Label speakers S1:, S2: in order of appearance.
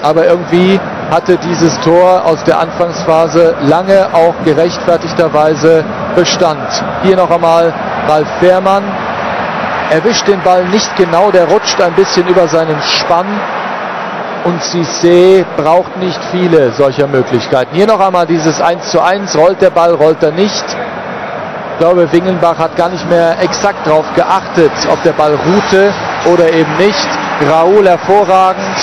S1: Aber irgendwie hatte dieses Tor aus der Anfangsphase lange auch gerechtfertigterweise Bestand. Hier noch einmal Ralf Fährmann. Erwischt den Ball nicht genau, der rutscht ein bisschen über seinen Spann. Und Cissé braucht nicht viele solcher Möglichkeiten. Hier noch einmal dieses 1 zu 1. Rollt der Ball, rollt er nicht. Ich glaube, Wingenbach hat gar nicht mehr exakt darauf geachtet, ob der Ball ruhte oder eben nicht. Raoul hervorragend.